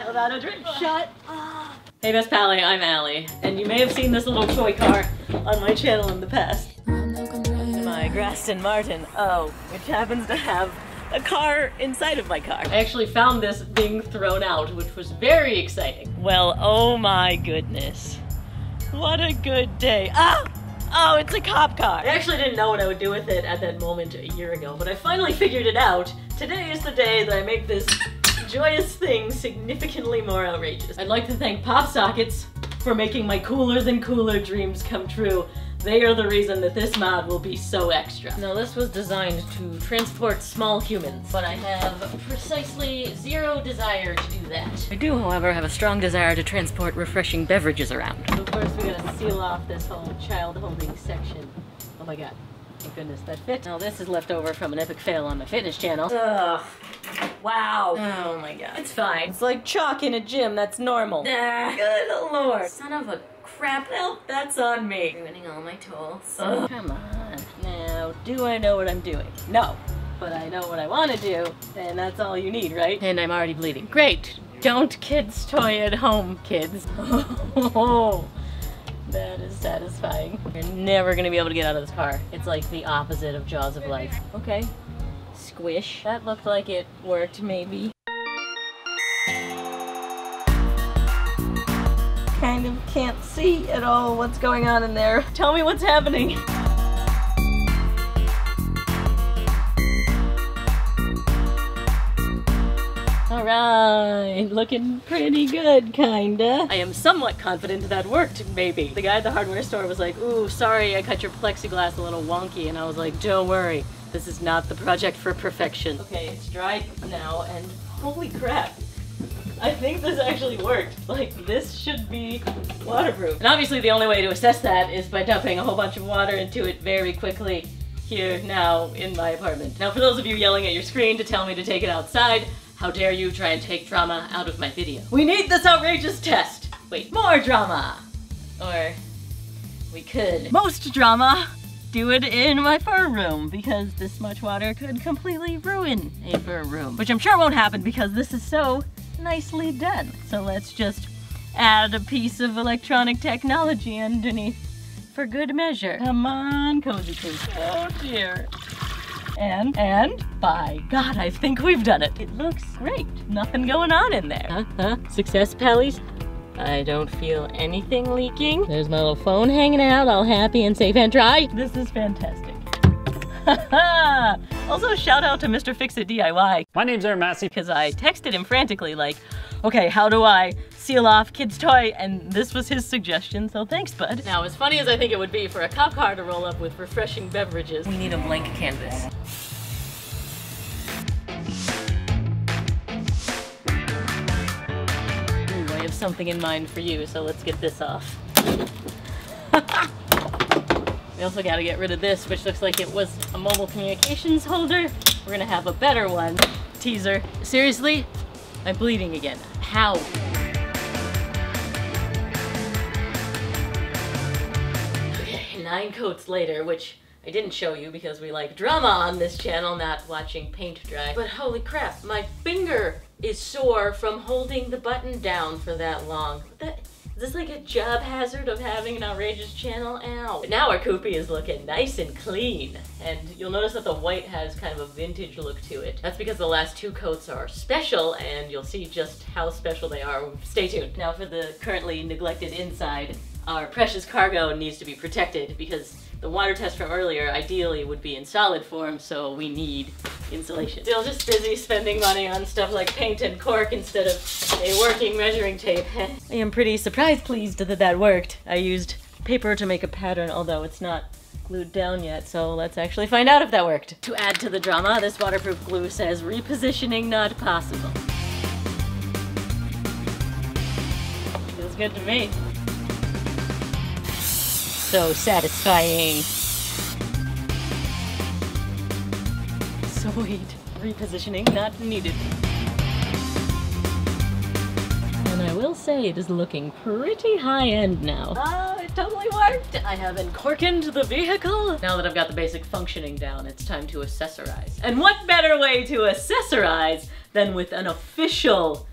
Without a drink. Shut up. Hey Best Pally, I'm Ali, and you may have seen this little toy car on my channel in the past. My Graston Martin, oh, which happens to have a car inside of my car. I actually found this being thrown out, which was very exciting. Well, oh my goodness. What a good day. Ah! Oh, it's a cop car. I actually didn't know what I would do with it at that moment a year ago, but I finally figured it out. Today is the day that I make this joyous thing significantly more outrageous. I'd like to thank PopSockets for making my cooler than cooler dreams come true. They are the reason that this mod will be so extra. Now this was designed to transport small humans, but I have precisely zero desire to do that. I do, however, have a strong desire to transport refreshing beverages around. So of course we gotta seal off this whole child holding section. Oh my god. Goodness that fit. Now this is left over from an epic fail on my fitness channel. Ugh. Wow. Oh my god. It's fine. It's like chalk in a gym. That's normal. Ah, good lord. Son of a crap. Well, that's on me. Ruining all my tools. Ugh. Come on. Now, do I know what I'm doing? No. But I know what I want to do, and that's all you need, right? And I'm already bleeding. Great. Don't kids toy at home, kids. That is satisfying. You're never gonna be able to get out of this car. It's like the opposite of Jaws of Life. Okay. Squish. That looked like it worked, maybe. Kind of can't see at all what's going on in there. Tell me what's happening. Alright, looking pretty good, kinda. I am somewhat confident that worked, maybe. The guy at the hardware store was like, ooh, sorry, I cut your plexiglass a little wonky, and I was like, don't worry, this is not the project for perfection. Okay, it's dried now, and holy crap. I think this actually worked. Like, this should be waterproof. And obviously the only way to assess that is by dumping a whole bunch of water into it very quickly here now in my apartment. Now for those of you yelling at your screen to tell me to take it outside, how dare you try and take drama out of my video. We need this outrageous test! Wait, more drama! Or, we could. Most drama! Do it in my fur room, because this much water could completely ruin a fur room. Which I'm sure won't happen because this is so nicely done. So let's just add a piece of electronic technology underneath for good measure. Come on, Cozy Coupe. Oh dear. And, and, by God, I think we've done it. It looks great. Nothing going on in there. Huh? Huh? Success, Pallies? I don't feel anything leaking. There's my little phone hanging out, all happy and safe and dry. This is fantastic. also, shout out to Mr. Fix-It DIY. My name's Aaron Massey. Because I texted him frantically like, okay, how do I seal off kid's toy? And this was his suggestion, so thanks, bud. Now, as funny as I think it would be for a cop car to roll up with refreshing beverages, we need a blank canvas. Ooh, I have something in mind for you, so let's get this off. we also gotta get rid of this, which looks like it was a mobile communications holder. We're gonna have a better one. Teaser. Seriously? I'm bleeding again. How? Nine coats later, which I didn't show you because we like drama on this channel, not watching paint dry. But holy crap, my finger is sore from holding the button down for that long. Is this like a job hazard of having an outrageous channel? Ow. But now our Koopy is looking nice and clean. And you'll notice that the white has kind of a vintage look to it. That's because the last two coats are special and you'll see just how special they are. Stay tuned. Now for the currently neglected inside, our precious cargo needs to be protected because the water test from earlier ideally would be in solid form, so we need insulation. Still just busy spending money on stuff like paint and cork instead of a working measuring tape. I am pretty surprised pleased that that worked. I used paper to make a pattern, although it's not glued down yet, so let's actually find out if that worked. To add to the drama, this waterproof glue says repositioning not possible. Feels good to me so satisfying. Sweet. Repositioning not needed. And I will say it is looking pretty high-end now. Ah, it totally worked! I have uncorked the vehicle. Now that I've got the basic functioning down, it's time to accessorize. And what better way to accessorize than with an official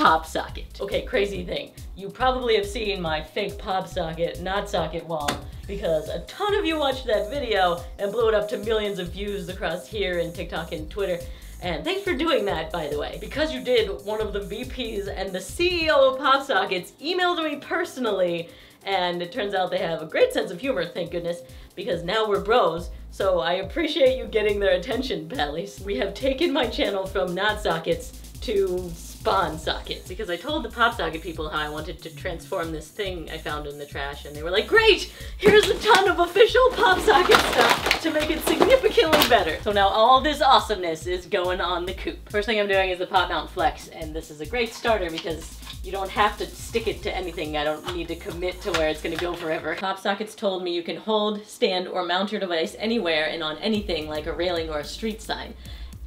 pop socket. Okay, crazy thing. You probably have seen my fake pop socket, not socket wall, because a ton of you watched that video and blew it up to millions of views across here and TikTok and Twitter. And thanks for doing that, by the way. Because you did, one of the VPs and the CEO of PopSockets emailed me personally, and it turns out they have a great sense of humor, thank goodness, because now we're bros, so I appreciate you getting their attention, Pallies. We have taken my channel from not sockets to spawn sockets because I told the pop socket people how I wanted to transform this thing I found in the trash and they were like, great, here's a ton of official pop socket stuff to make it significantly better. So now all this awesomeness is going on the coupe. First thing I'm doing is the pop mount flex and this is a great starter because you don't have to stick it to anything. I don't need to commit to where it's gonna go forever. Pop sockets told me you can hold, stand, or mount your device anywhere and on anything like a railing or a street sign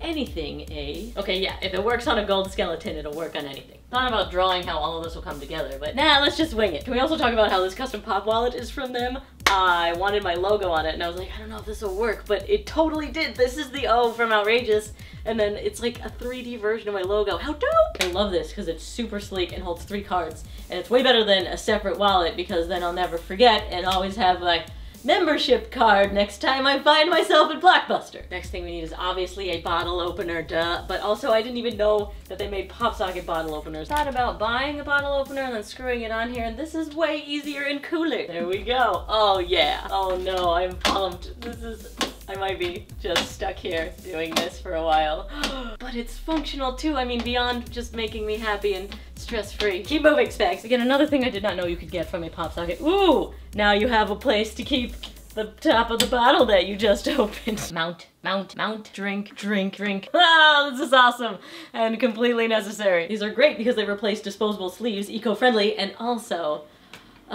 anything a... Okay, yeah, if it works on a gold skeleton, it'll work on anything. Thought about drawing how all of this will come together, but nah, let's just wing it. Can we also talk about how this custom pop wallet is from them? I wanted my logo on it, and I was like, I don't know if this will work, but it totally did. This is the O from Outrageous, and then it's like a 3D version of my logo. How dope! I love this because it's super sleek and holds three cards, and it's way better than a separate wallet because then I'll never forget and always have like membership card next time I find myself at Blockbuster. Next thing we need is obviously a bottle opener, duh. But also I didn't even know that they made pop socket bottle openers. Thought about buying a bottle opener and then screwing it on here and this is way easier and cooler. There we go. Oh yeah. Oh no, I'm pumped. This is I might be just stuck here doing this for a while. but it's functional too. I mean, beyond just making me happy and stress-free. Keep moving, Specs. Again, another thing I did not know you could get from a pop socket. Ooh! Now you have a place to keep the top of the bottle that you just opened. Mount, mount, mount, drink, drink, drink. Ah, this is awesome and completely necessary. These are great because they replace disposable sleeves, eco-friendly, and also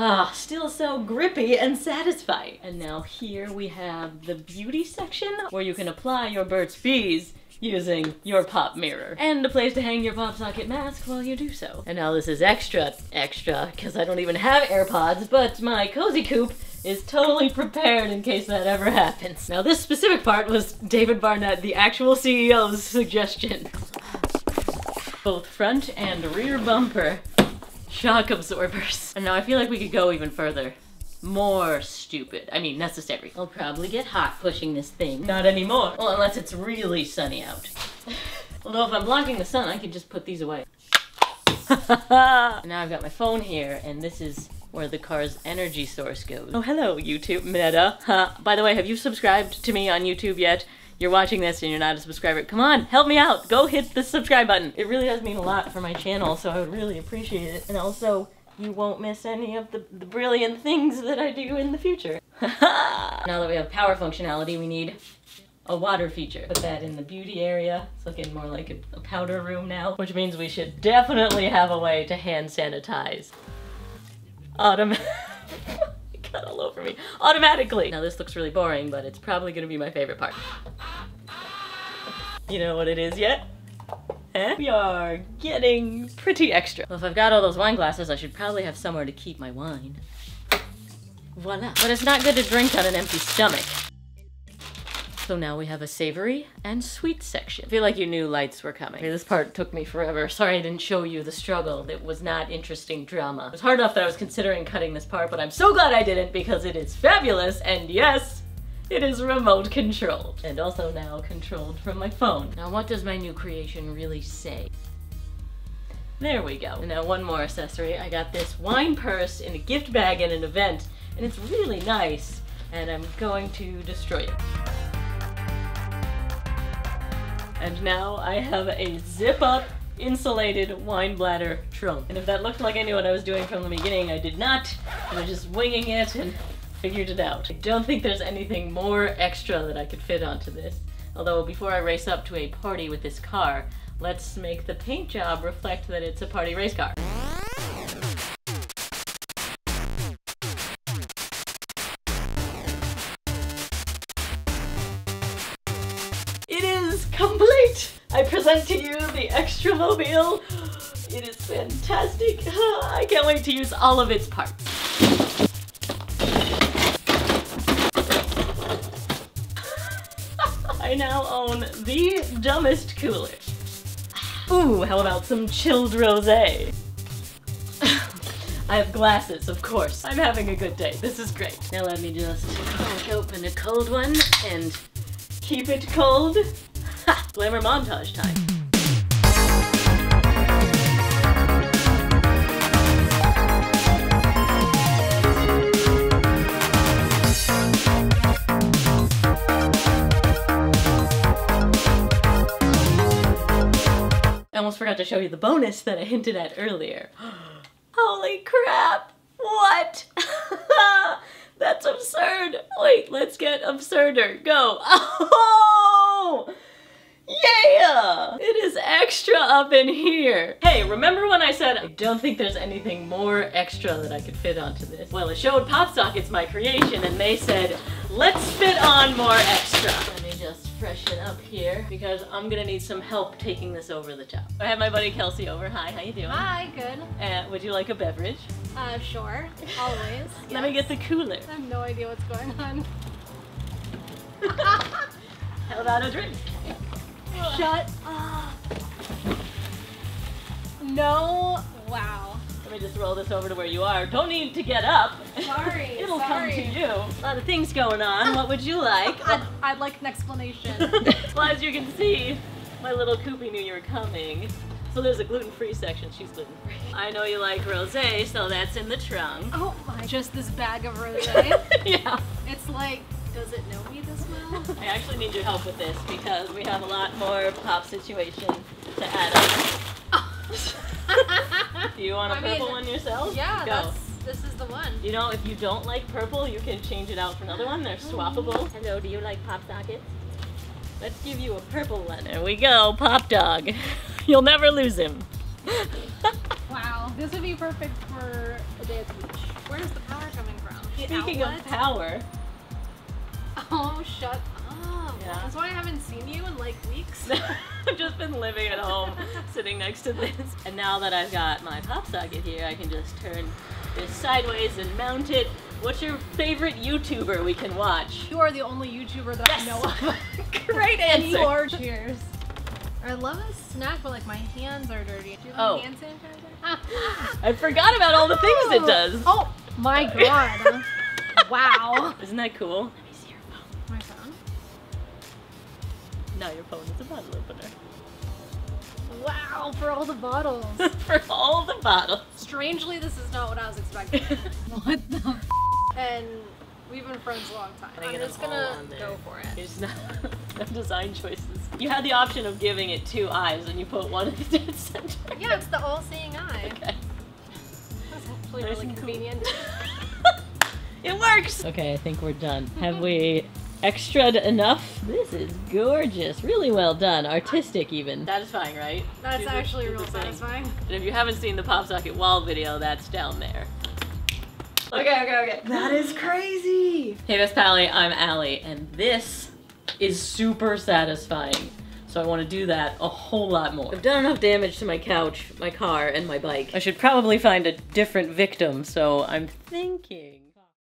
Ah, still so grippy and satisfying. And now here we have the beauty section where you can apply your Burt's Bees using your pop mirror and a place to hang your pop socket mask while you do so. And now this is extra, extra, because I don't even have AirPods, but my Cozy Coupe is totally prepared in case that ever happens. Now this specific part was David Barnett, the actual CEO's suggestion. Both front and rear bumper shock absorbers. And now I feel like we could go even further. More stupid. I mean, necessary. I'll probably get hot pushing this thing. Not anymore. Well, unless it's really sunny out. Although if I'm blocking the sun, I could just put these away. now I've got my phone here, and this is where the car's energy source goes. Oh, hello, YouTube Meta. Huh. By the way, have you subscribed to me on YouTube yet? you're watching this and you're not a subscriber, come on, help me out. Go hit the subscribe button. It really does mean a lot for my channel, so I would really appreciate it. And also, you won't miss any of the, the brilliant things that I do in the future. now that we have power functionality, we need a water feature. Put that in the beauty area. It's looking more like a, a powder room now, which means we should definitely have a way to hand sanitize. Autumn. got all over me automatically. Now this looks really boring, but it's probably gonna be my favorite part. You know what it is yet? We are getting pretty extra. Well, if I've got all those wine glasses, I should probably have somewhere to keep my wine. Voila. But it's not good to drink on an empty stomach. So now we have a savory and sweet section. I feel like you knew lights were coming. Okay, this part took me forever. Sorry I didn't show you the struggle. It was not interesting drama. It was hard enough that I was considering cutting this part, but I'm so glad I didn't because it is fabulous and yes, it is remote controlled. And also now controlled from my phone. Now what does my new creation really say? There we go. And now one more accessory. I got this wine purse in a gift bag at an event, and it's really nice, and I'm going to destroy it. And now I have a zip-up insulated wine bladder trunk. And if that looked like I knew what I was doing from the beginning, I did not. I was just winging it and figured it out. I don't think there's anything more extra that I could fit onto this. Although before I race up to a party with this car, let's make the paint job reflect that it's a party race car. It is complete! I present to you the Extramobile. It is fantastic. I can't wait to use all of its parts. I now own the dumbest cooler. Ooh, how about some chilled rosé? I have glasses, of course. I'm having a good day. This is great. Now let me just open a cold one and keep it cold. Ha! Glamour montage time. Almost forgot to show you the bonus that I hinted at earlier. Holy crap! What? That's absurd. Wait, let's get absurder. Go. Oh! Yeah! It is extra up in here. Hey, remember when I said I don't think there's anything more extra that I could fit onto this? Well, it showed PopSockets my creation and they said, let's fit on more extra. Let me just freshen up here because I'm gonna need some help taking this over the top. I have my buddy Kelsey over. Hi, how you doing? Hi, good. And would you like a beverage? Uh, sure. Always. Let me get the cooler. I have no idea what's going on. How about a drink? Shut up. No. Wow. Let me just roll this over to where you are. Don't need to get up. Sorry. It'll sorry. come to you. A lot of things going on. What would you like? I'd, I'd like an explanation. well, as you can see, my little Koopy knew you were coming. So there's a gluten-free section. She's gluten-free. I know you like rosé, so that's in the trunk. oh my. Just this bag of rosé. yeah. it's like, does it know me this well? I actually need your help with this because we have a lot more pop situation to add up. Do you want a I purple mean, one yourself? yeah, Go. that's, this is the one. You know, if you don't like purple, you can change it out for another one. They're swappable. Hello, do you like pop sockets? Let's give you a purple one. There we go, Pop Dog. You'll never lose him. Wow. This would be perfect for a day at the beach. Where's the power coming from? Speaking of power, Oh, shut up. Yeah. That's why I haven't seen you in like weeks. I've just been living at home, sitting next to this. And now that I've got my pop socket here, I can just turn this sideways and mount it. What's your favorite YouTuber we can watch? You are the only YouTuber that I know of. Great And answer. you are. Cheers. I love a snack, but like my hands are dirty. Do you have Oh. hand sanitizer? I forgot about all the things it oh. does. Oh my god. wow. Isn't that cool? No, your phone is a bottle opener. Wow, for all the bottles. For all the bottles. Strangely, this is not what I was expecting. what the f- And we've been friends a long time. Can I I'm just gonna go for it. There's no, no design choices. You had the option of giving it two eyes and you put one in the dead center. Yeah, it's the all-seeing eye. Okay. That's actually Nice really and convenient. It works! Okay, I think we're done. Have we extra'd enough? This is gorgeous. Really well done. Artistic even. Satisfying, right? That's Do the- actually do real the thing. satisfying. And if you haven't seen the Pop Socket wall video, that's down there. Okay, okay, okay. That is crazy. Hey, Miss Pally, I'm Ali, and this is super satisfying. So I want to do that a whole lot more. I've done enough damage to my couch, my car, and my bike. I should probably find a different victim, so I'm thinking...